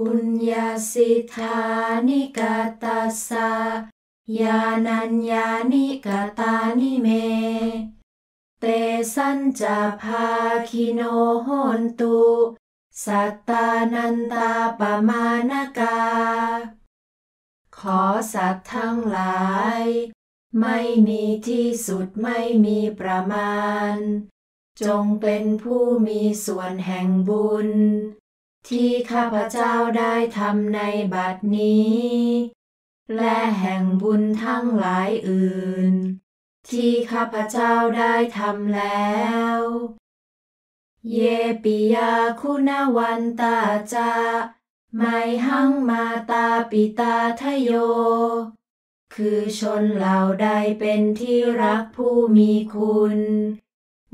ปุญญาสิทธานิกาตาสะยานัญญานิกาตานิเม เตสัญจาภาคิโนโหนตุ สัตตานันตาปมานกา ขอสัตว์ทั้งหลาย ไม่มีที่สุดไม่มีประมาณ จงเป็นผู้มีส่วนแห่งบุญ ที่ข้าพเจ้าได้ทำในบัดนี้ และแห่งบุญทั้งหลายอื่น ที่ข้าพเจ้าได้ทำแล้ว เยปิยาคุณวันตาจาไมหังมาตาปิตาทโย คือชนเหล่าใดเป็นที่รักผู้มีคุณ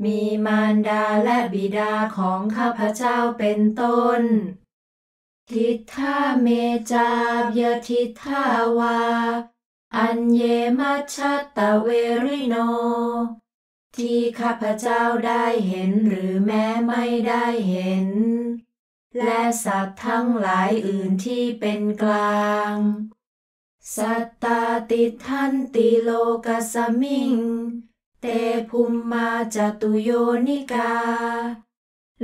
มีมารดาและบิดาของข้าพเจ้าเป็นต้น ทิทาเมจาบยทิทาวา อันเยมัชชตะเวริโน ที่ข้าพเจ้าได้เห็นหรือแม้ไม่ได้เห็น และสัตว์ทั้งหลายอื่นที่เป็นกลาง สัตตาติทันติโลกสมิง เตภุมมาจตุโยนิกา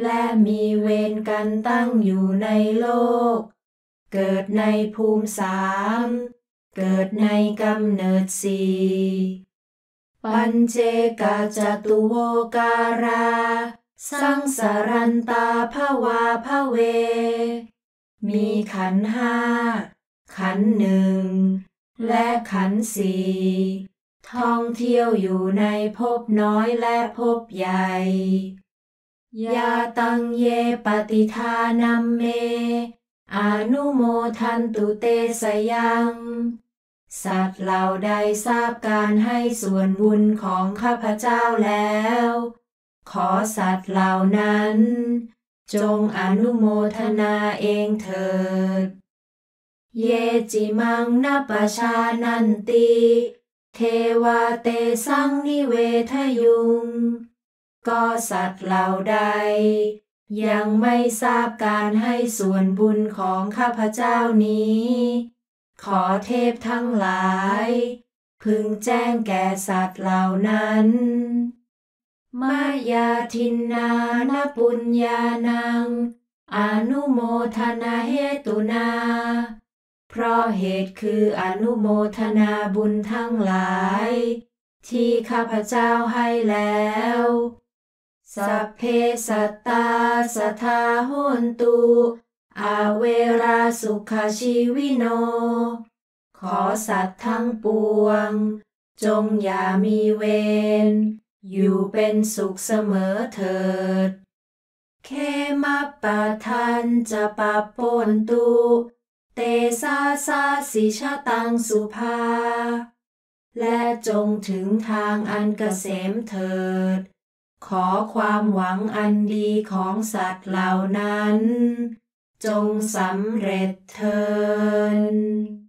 และมีเวรกันตั้งอยู่ในโลก เกิดในภูมิสาม เกิดในกำเนิดสี่ปัญเจกาจตุโวการา สังสารันตาภวาภเว มีขันห้า ขันหนึ่ง และขันสี่ ท่องเที่ยวอยู่ในภพน้อยและภพใหญ่ ยาตังเยปฏิทานัมเม อนุโมทันตุเตสยัง สัตว์เหล่าใดทราบการให้ส่วนบุญของข้าพเจ้าแล้ว ขอสัตว์เหล่านั้น จงอนุโมทนาเองเถิด เยจิมังนปชานันติ เทวาเตสังนิเวทยุง ก็สัตว์เหล่าใด ยังไม่ทราบการให้ส่วนบุญของข้าพเจ้านี้ ขอเทพทั้งหลาย พึงแจ้งแก่สัตว์เหล่านั้น มายาทินนานปุญญานัง อนุโมทนาเหตุนา เพราะเหตุคืออนุโมทนาบุญทั้งหลาย ที่ข้าพเจ้าให้แล้ว สัพเพสัตตาสทาโหนตุอาเวราสุขชีวิโน ขอสัตว์ทั้งปวง จงอย่ามีเวร อยู่เป็นสุขเสมอเถิด เคมาปะทันจะปะปนตุ เตซาซาสิชาตังสุภา และจงถึงทางอันเกษมเถิด ขอความหวังอันดีของสัตว์เหล่านั้น จงสำเร็จเถิด